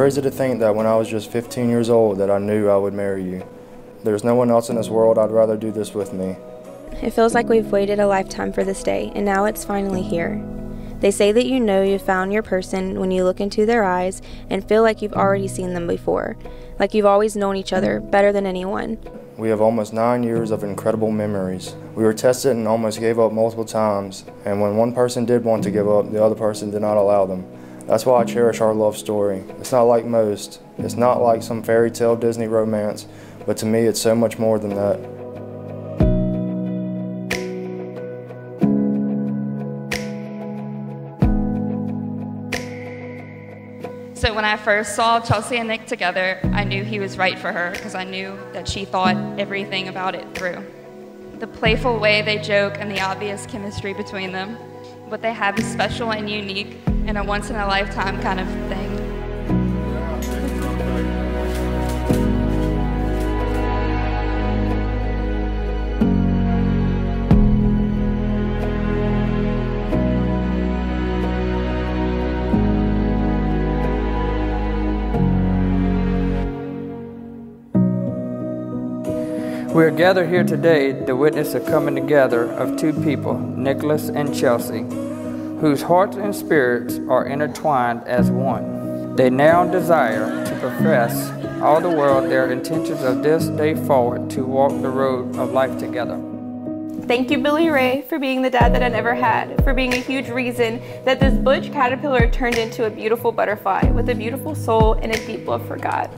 crazy to think that when I was just 15 years old that I knew I would marry you. There's no one else in this world I'd rather do this with me. It feels like we've waited a lifetime for this day, and now it's finally here. They say that you know you've found your person when you look into their eyes and feel like you've already seen them before, like you've always known each other better than anyone. We have almost nine years of incredible memories. We were tested and almost gave up multiple times, and when one person did want to give up, the other person did not allow them. That's why I cherish our love story. It's not like most, it's not like some fairy tale Disney romance, but to me it's so much more than that. So when I first saw Chelsea and Nick together, I knew he was right for her because I knew that she thought everything about it through. The playful way they joke and the obvious chemistry between them, what they have is special and unique and a once in a lifetime kind of thing. We are gathered here today to witness the coming together of two people, Nicholas and Chelsea, whose hearts and spirits are intertwined as one. They now desire to profess all the world their intentions of this day forward to walk the road of life together. Thank you, Billy Ray, for being the dad that I never had, for being a huge reason that this butch caterpillar turned into a beautiful butterfly with a beautiful soul and a deep love for God.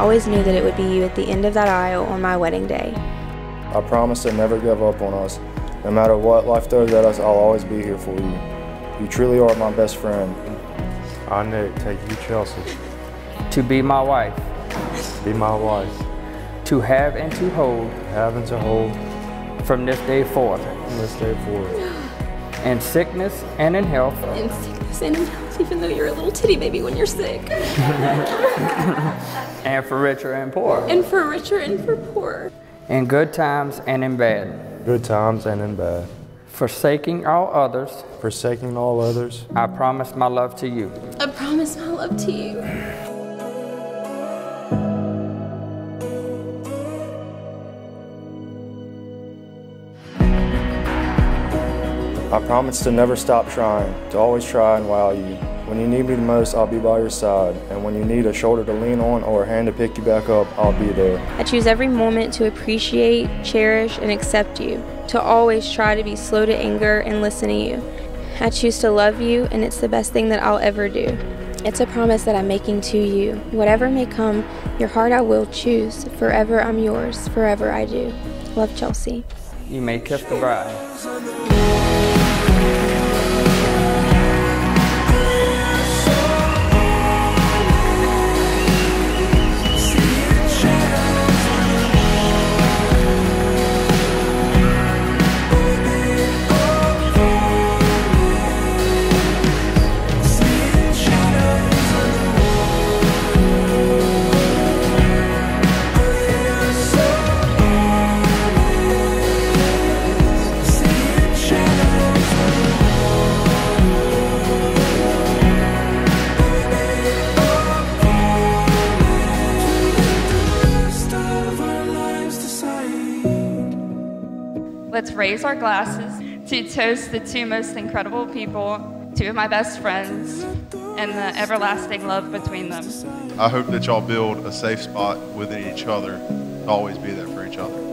Always knew that it would be you at the end of that aisle on my wedding day. I promise to never give up on us. No matter what life throws at us, I'll always be here for you. You truly are my best friend. I, Nick, take you, Chelsea, To be my wife, be my wife, to have and to hold having to hold from this day forth, from this day forward. In sickness and in health, in sickness and in health, even though you're a little titty baby when you're sick. and for richer and poor, and for richer and for poor. in good times and in bad, Good times and in bad. forsaking all others, Forsaking all others, I promise my love to you. I promise my love to you. I promise to never stop trying, to always try and wow you. When you need me the most, I'll be by your side. And when you need a shoulder to lean on or a hand to pick you back up, I'll be there. I choose every moment to appreciate, cherish, and accept you, to always try to be slow to anger and listen to you. I choose to love you, and it's the best thing that I'll ever do. It's a promise that I'm making to you. Whatever may come, your heart I will choose. Forever I'm yours, forever I do. Love, Chelsea. You may kiss the bride. Let's raise our glasses to toast the two most incredible people, two of my best friends, and the everlasting love between them. I hope that y'all build a safe spot within each other to always be there for each other.